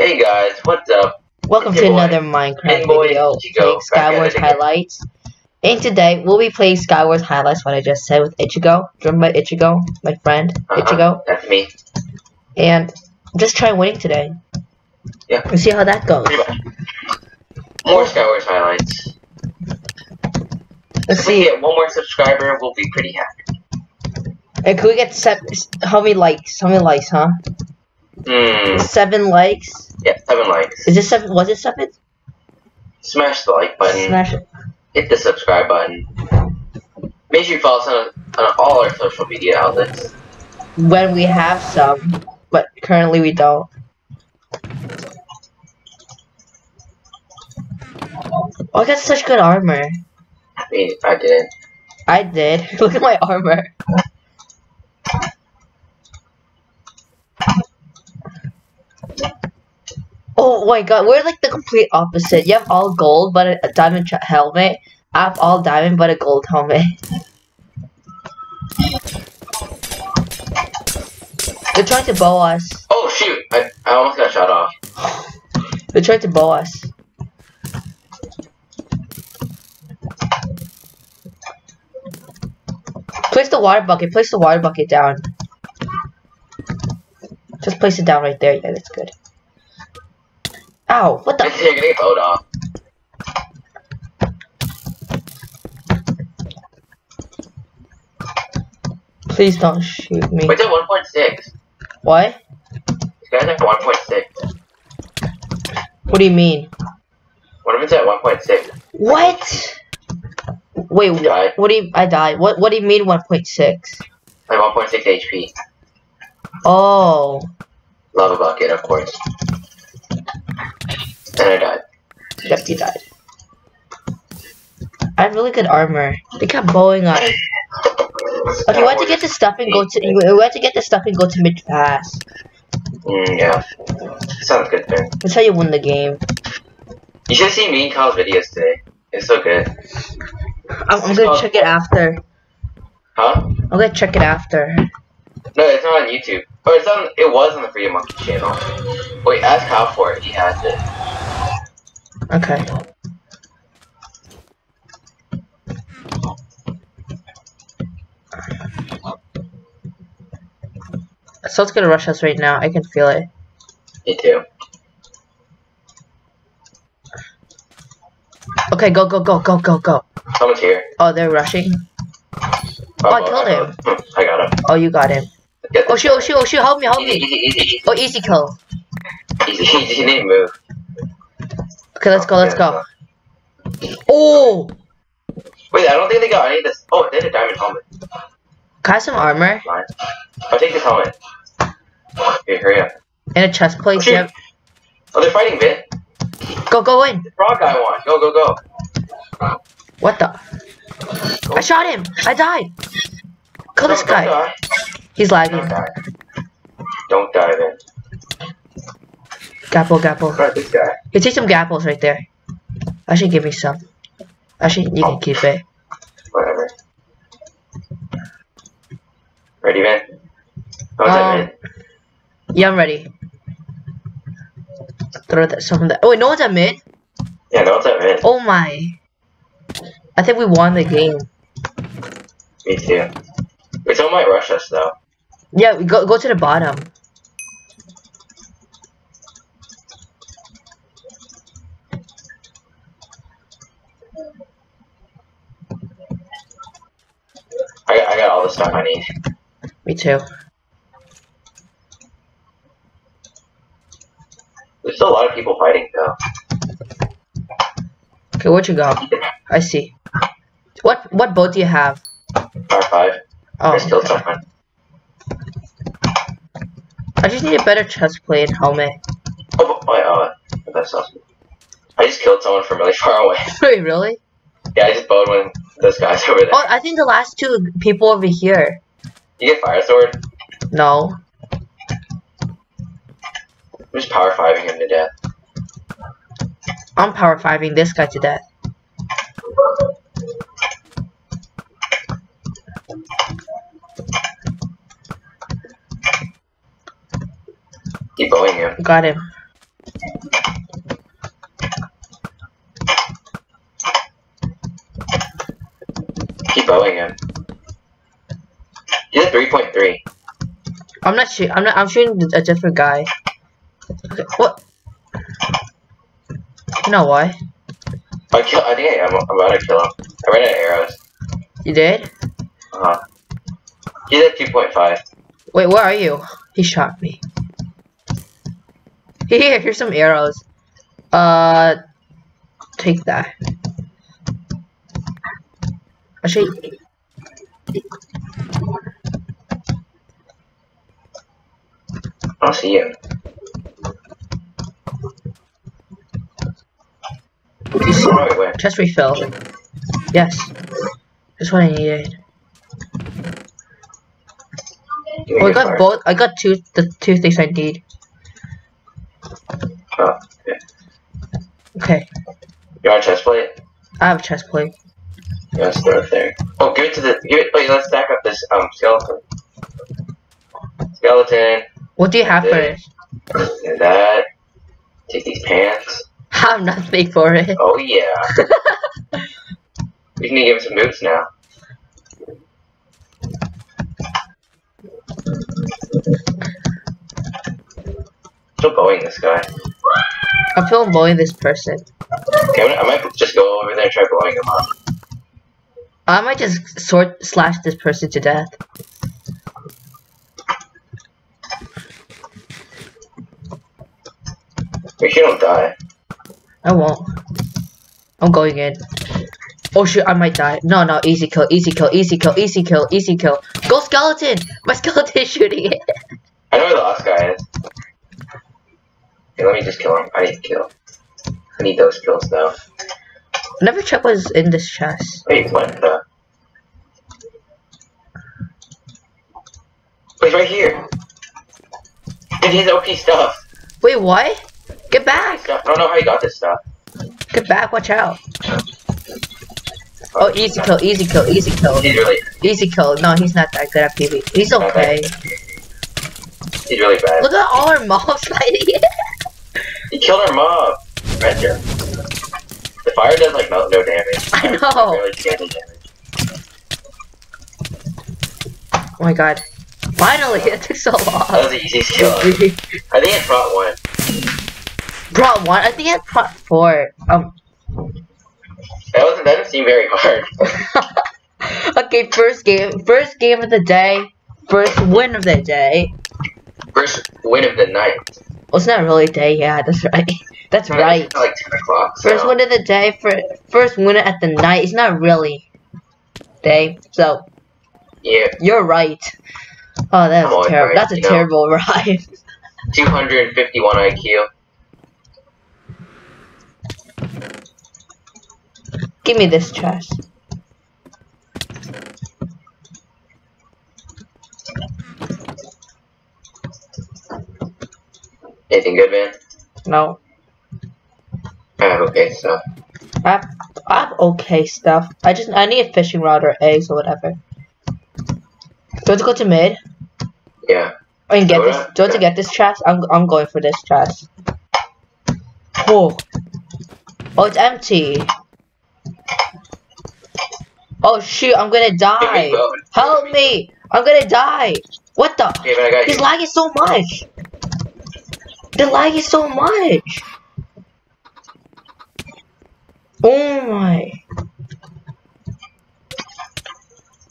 Hey guys, what's up? Welcome to boy, another Minecraft Pinboy video playing Skywars. Highlights. And today we'll be playing Skywars Highlights, what I just said with Ichigo. Joined by Ichigo, my friend Uh-huh, Ichigo. That's me. And just try winning today. Yeah. And see how that goes. More Skywars highlights. Let's If see. one more subscriber, we'll be pretty happy. And can we get how many likes? How many likes, huh? Hmm. Seven likes? Yeah, seven likes. Is it seven was it seven? Smash the like button. Smash it. Hit the subscribe button. Make sure you follow us on, on all our social media outlets. When we have some, but currently we don't. Oh, I got such good armor. I mean, I didn't. I did. Look at my armor. Oh my god, we're like the complete opposite. You have all gold but a, a diamond ch- helmet. I have all diamond but a gold helmet. They're trying to bow us. Oh shoot! I, I almost got shot off. They're trying to bow us. Place the water bucket. Place the water bucket down. Just place it down right there. Yeah, that's good. Ow! What the? You're getting bowed off. Please don't shoot me. Wait, at 1.6. What? This guy's at 1.6. What do you mean? What of it's at 1.6. What? Wait, died. what do you? I died. What? What do you mean 1.6? Like 1.6 HP. Oh, Lava bucket, of course. And I died. yep, died. I have really good armor. They kept bowing up. Okay, we have to get the stuff and go to. We have to get the stuff and go to mid pass. Mm, yeah. Sounds good, man. That's how you win the game. You should see me and Kyle's videos today. It's so good. I'm, I'm gonna check it after. Huh? I'm gonna check it after. No, it's not on YouTube. Oh, it's on. It was on the Freedom Monkey channel. Wait, ask Kyle for it. He has it. Okay. Someone's gonna rush us right now. I can feel it. Me too. Okay, go, go, go, go, go, go. Someone's here. Oh, they're rushing. Oh, I killed him. Hmm, I got him. Oh, you got him. Oh shoot, oh shoot, oh shoot, help me, help Easy, me. easy, easy, easy, Oh, easy kill. easy, easy. He didn't move. Okay, let's go, let's go. Oh! Wait, I don't think they got any of this. Oh, they had a diamond helmet. Can I have some armor? I'll take this helmet. Okay, hurry up. And a chest plate? Oh. Yep. Oh, they're fighting, Vin. Go, go in. The frog guy won. Go, go, go. What the? I shot him! I died! Kill this Don't- guy. He's lagging. Don't die. Don't die, Vin. Gapple, gapple. Not this guy. You take some gapples right there. Actually, give me some. Actually, you can keep it. Whatever. Ready, man? Oh, that Um, Vin? Yeah, I'm ready. Throw that some of that. Oh wait, no one's at mid. Yeah, no, it's that Vin. Oh my! I think we won the game. Me too. Wait, someone might rush us, though. Yeah, we go go to the bottom. I got, I got all the stuff I need. Me too. There's still a lot of people fighting, though. Okay, what you got? I see. What what boat do you have? R5. Oh, I still okay. someone. I just need a better chest plate and helmet. Oh, wait, oh, oh that's awesome. I just killed someone from really far away. Wait, really? Yeah, I just bowed one those guys over there. Oh, I think the last two people over here. You get fire sword? No. I'm just power fiving him to death. I'm power fiving this guy to death. Keep bowing him. Got him. He's a 3.3. I'm not shooting. I'm not. I'm shooting a different guy. Okay, what? You know why? I kill. I think I, I'm, I'm about to kill him. I ran out of arrows. You did? Uh huh. He's at 2.5. Wait, where are you? He shot me. Here, here's some arrows. Uh, take that. Actually, I see you see, wait, wait. chest refill. Yes, that's what I needed. Give Oh, I got card. both. I got two. The two things I need. Oh, okay. Okay, You want a chest plate? I have a chest plate. Yeah, let's throw it there. Oh, give it to the. Give it, wait, let's stack up this um skeleton. Skeleton. What do you have for Yeah. it? And that. Take these pants. I have nothing for it. Oh yeah. we can give him some boots now. Still going this guy. I'm feeling blowing this person. Okay, I might just go over there and try blowing him up. I might just sword slash this person to death. Make sure you don't die. I won't. I'm going in. Oh shoot, I might die. No, no, easy kill, easy kill, easy kill, easy kill, easy kill. Go skeleton! My skeleton is shooting it. I know where the last guy is. Okay, let me just kill him. I need to kill. I need those kills though. Never check what's in this chest. Wait, what the? Oh, he's right here. It is he has OP stuff. Wait, what? Get back! I don't know how he got this stuff. Get back, watch out. Oh, oh easy kill, easy kill, easy kill, He's really, easy kill. No, he's not that good at PvP. He's okay. he's really bad. Look at all our mobs fighting. He killed our mob. Right there. Fire does like no, no damage. I know. Barely damage. oh my god. Finally, it took so That was the easiest kill. I think it's Prot one. Prot one, I think it's Prot four. Um, That wasn't. That didn't seem very hard. okay, first game, first game of the day, first win of the day. First win of the night. Well, it's not really day, yeah, that's right. That's right. Like ten o'clock. So. First win of the day, for first win at the night. It's not really day, so Yeah, you're right. Oh, that's terrible. right, That's a know. terrible rhyme. 251 IQ. Give me this chest. Anything good, man? No, I have okay stuff. I have, I have okay stuff. I just I need a fishing rod or eggs or whatever. Do you want to go to mid? Yeah. And get Go this. Do you want to get this chest? I'm I'm going for this chest. Oh. Oh, it's empty. Oh shoot! I'm gonna die. Help me! I'm gonna die. What the? Okay, man, I got He's lagging so much. The lag is so much. Oh my.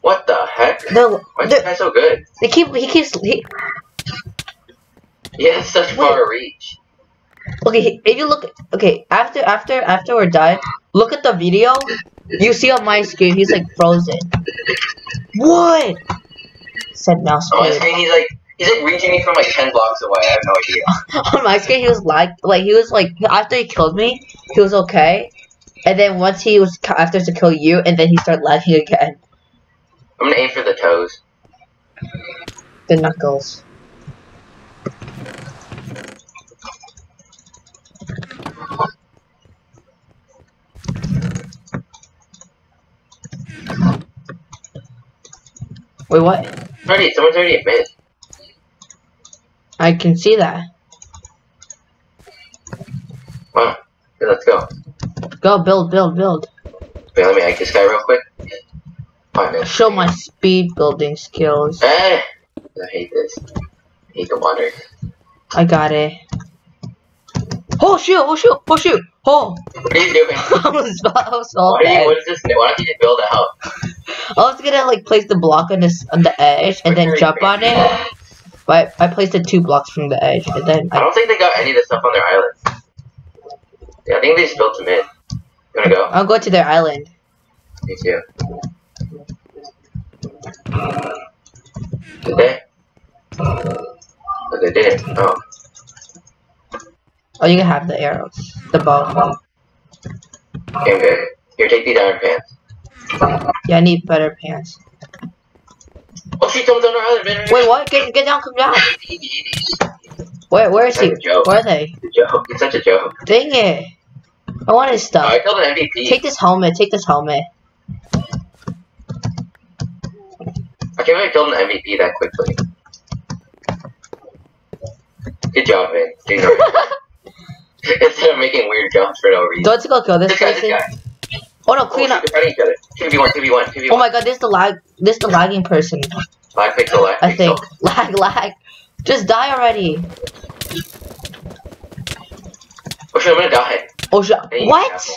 What the heck? The, Why is this the guy so good? they keep he keeps he, has such far reach. okay if you look okay after after after we're done look at the video you see on my screen he's like frozen what said mouse On my speed. screen, he's like, he's like reaching me from like 10 blocks away. I have no idea. on my screen he was like like he was like after he killed me he was okay and then once he was after to kill you and then he started lagging again I'm gonna aim for the toes. the knuckles wait what Already, someone's already at mid. I can see that Wow. Okay, let's go. go build build build Wait, let me egg this guy real quick. Minutes. Show my speed building skills. Eh. I hate this. I hate the water. I got it. Oh shoot! Oh shoot! Oh shoot! Oh! What are you doing? I was, I was all Why, you, what is this? Why don't you just build a house? I was gonna like place the block on this on the edge and then jump on it, but I placed it two blocks from the edge and then I I, don't think they got any of this stuff on their island. Yeah, I think they just built some in. You wanna go? I'll go to their island. Me too. Did they? But they didn't. Oh. Oh, you can have the arrows, the bow. Okay, good. Here, take these iron pants. Yeah, I need better pants. Oh, she jumped on our island. man. Wait, what? Get get down! Come down! Where where is he? Where are they? It's a joke. It's such a joke. Dang it! I want his Oh, stuff. I killed an MVP. Take this helmet. Take this helmet. I can't I killed an MVP that quickly. Good job, man. Doing alright. Instead of making weird jumps for no reason. Let's go kill this This guy, this person. guy. Oh no, Oh, clean shoot, up. they're fighting each other. 2v1, 2v1, 2v1. Oh my god, this is the lag. This is the lagging person. Lag pixel, lag I think lag lag. Just die already. Oh shit, I'm gonna die. Oh shit! Hey, What?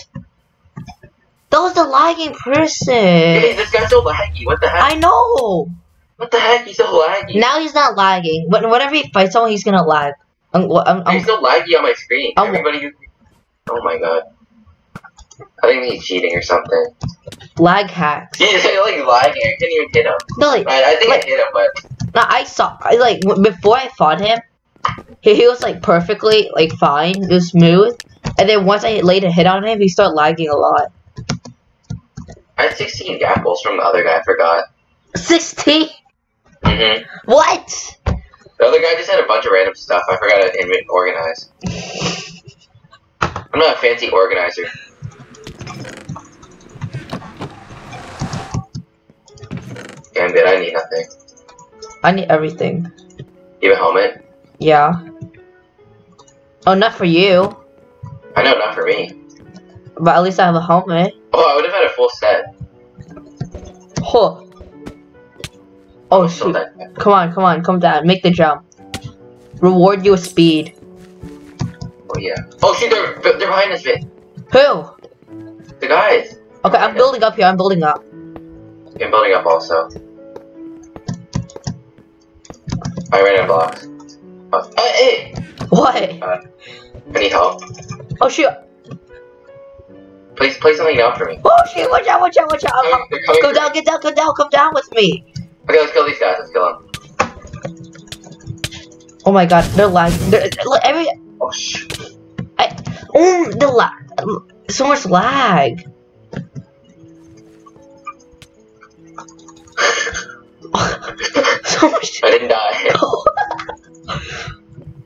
That was the lagging Hey, person. this guy's so laggy. What the heck? I know. What the heck? He's so laggy. Now he's not lagging. But whenever he fights someone, he's gonna lag. I'm, I'm, I'm, He's so laggy on my screen. I'm- Everybody. Oh my god. I think he's cheating or something. Lag hacks. He's like lagging. I couldn't even hit him. No, like, I, I think Like- I hit him, but no, I saw. I like w- before I fought him, he, he was like perfectly like fine, it was smooth. And then once I laid a hit on him, he started lagging a lot. I had 16 gapples from the other guy. I forgot. Sixteen. hmm What? The other guy just had a bunch of random stuff. I forgot to organize. I'm not a fancy organizer. Damn good, I need nothing. I need everything. You have a helmet? Yeah. Oh, not for you, I know, not for me. but at least I have a helmet. Oh, I would have had a full set. Huh. Oh Still shoot! Come on, come on, come down. Make the jump. Reward you with speed. Oh yeah. Oh shoot, they're they're behind us, Vin. Who? The guys. Okay, I'm building up here. I'm building up. I'm building up also. I ran of blocks. Oh, uh, hey! What? I need help. Oh shoot! Please play something down for me. Oh shoot! Watch out! Watch out! Watch out! I'm- I'm- They're coming Go for down! me. Get down! Come down! Come down with me! Okay, let's kill these guys. Let's kill them. Oh my god, they're lagging. They're, look, every Oh shh. oh mm, the lag. Um, so much lag. so much. I didn't die.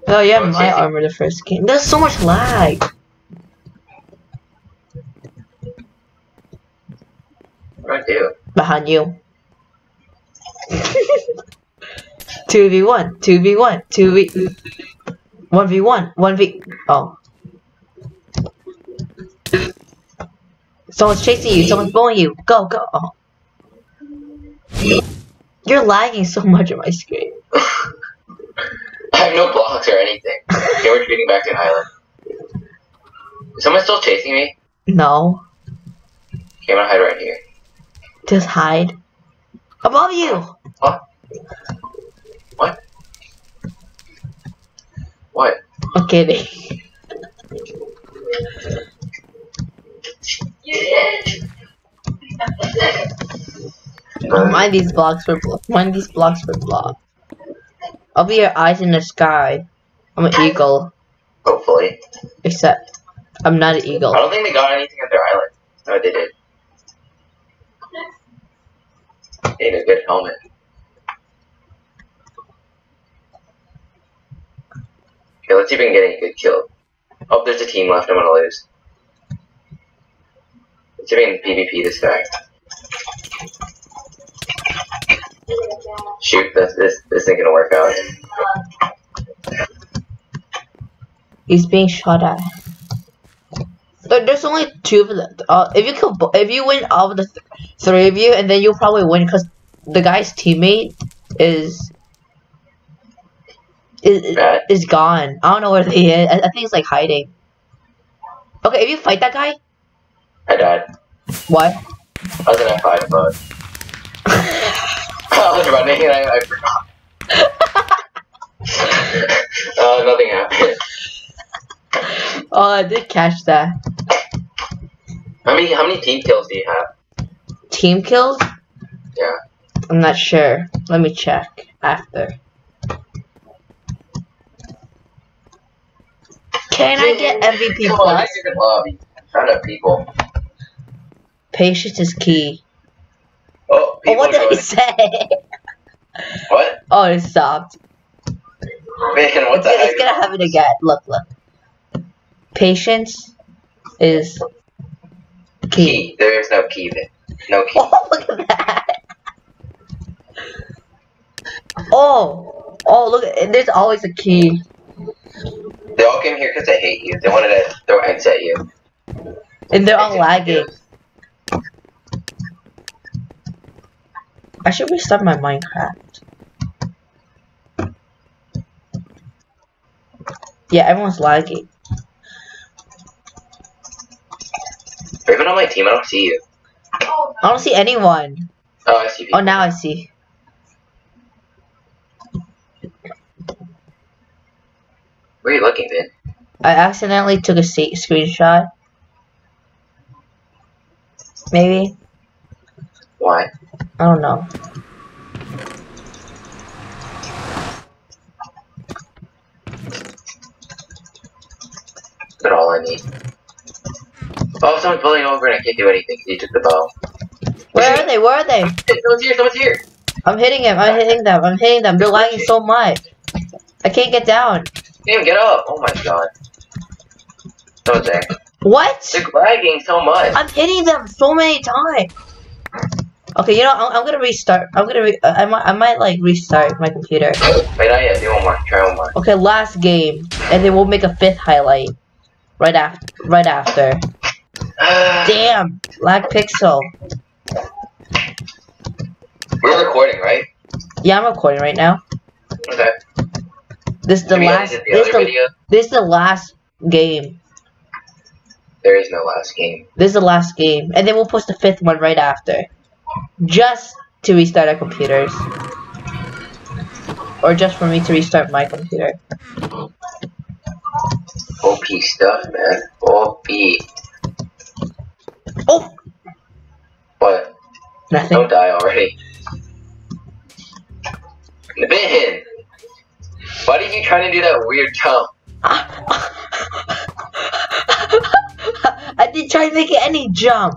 Oh yeah, Oh, my chasing. armor the first game. There's so much lag. I do? Behind you. 2v1, 2v1, 2v... 1v1, 1v... Oh. Someone's chasing you, someone's bullying you. Go, go. Oh. You're lagging so much on my screen. I have no blocks or anything. Okay, we're retreating back to an island. Is someone still chasing me? No. Okay, I'm gonna hide right here. Just hide. Above you! What? What? What? I'm kidding. Mind these blocks were blo- mind these blocks were blocked. I'll be your eyes in the sky. I'm an eagle, Hopefully. except I'm not an eagle. I don't think they got anything at their island. No, they did. They need a good helmet. Okay, let's see if we can get any good kill. Oh, there's a team left. I'm gonna lose. Let's see if we can PvP this guy. Shoot, this this this ain't gonna work out. He's being shot at. There, there's only two of them. Uh, if you kill, if you win all of the th three of you, and then you'll probably win because the guy's teammate is is is gone. I don't know where he is. I, I think he's like hiding. Okay, if you fight that guy, I died. what? I was in F5 mode. Was running and I, I forgot. uh, nothing happened. Oh, I did catch that. How many how many team kills do you have? Team kills? Yeah. I'm not sure. Let me check after. Can I get MVP Come on, plus? can lobby. Trying to people. Patience is key. People what did he say? What? oh, it stopped. Man, what It's, the gonna- it's gonna happen again. Look, look. Patience is key. Key. There is no key there. No key. Oh, look at that. Oh, oh, look. There's always a key. They all came here because they hate you. They wanted to throw eggs at you. And they're all lagging. I should restart my Minecraft. Yeah, everyone's lagging. Even on my team. I don't see you. I don't see anyone. Oh, I see. Oh, now I see. Where are you looking, man? I accidentally took a screenshot. Maybe. Why? I don't know. That's all I need. Oh, someone's pulling over and I can't do anything 'cause he took the bow. Where are they? Where are they? Someone's here. Someone's here. I'm hitting him. I'm hitting them. I'm hitting them. They're lagging so much. I can't get down. Damn, get up. Oh my god. Someone's there. What? They're lagging so much. I'm hitting them so many times. Okay, you know, I'm, I'm gonna restart. I'm gonna. Re uh, I might. I might like restart my computer. Wait, not yet. Do one more. Try one more. Okay, last game, and then we'll make a fifth highlight. Right after. Right after. Ah. Damn, lag pixel. We're recording, right? Yeah, I'm recording right now. Okay. This is the we last. the This the. video? This is the last game. There is no last game. This is the last game, and then we'll post the fifth one right after, just to restart our computers, or just for me to restart my computer. OP stuff, man. OP. Oh, What? nothing. Don't die already. Ben! Why did you try to do that weird jump? I didn't try to make any jump.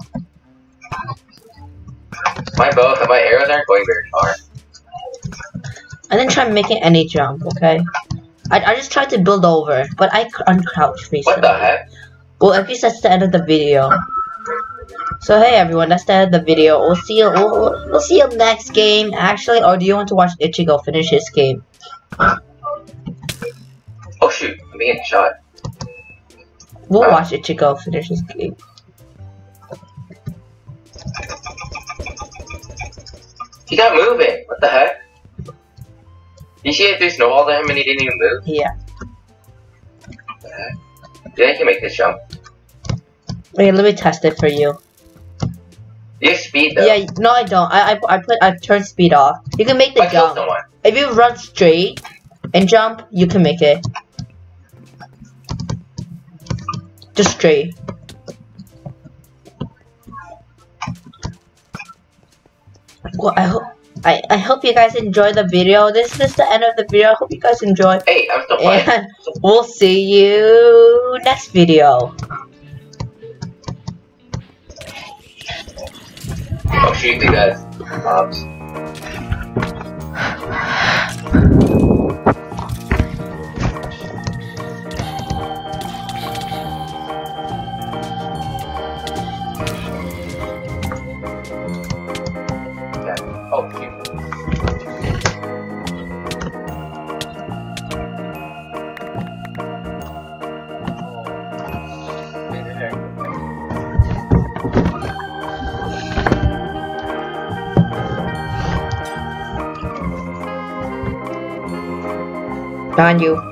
My bow, my arrows aren't going very far. I didn't try making any jump. Okay. I, I just tried to build over, but I uncrouched recently. What the heck? Well, at least that's the end of the video. So hey everyone, that's the end of the video. We'll see you. We'll, we'll- see you next game. Actually, or do you want to watch Ichigo finish his game? Oh shoot, I'm being shot. We'll Uh. watch Ichigo finish his game. He got moving. What the heck? You see if they snowballed at him and he didn't even move? Yeah. What the heck? Do you think he can make this jump? Wait, let me test it for you. You have speed though. Yeah, no, I don't. I I, I put I turned speed off. You can make the I jump. If you run straight and jump, you can make it. Just straight. Well, I hope I, I hope you guys enjoy the video. This is the end of the video. I hope you guys enjoy. Hey, I'm still playing. And we'll see you next video. Oh shoot, the guys. Mobs. Behind you.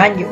Behind you.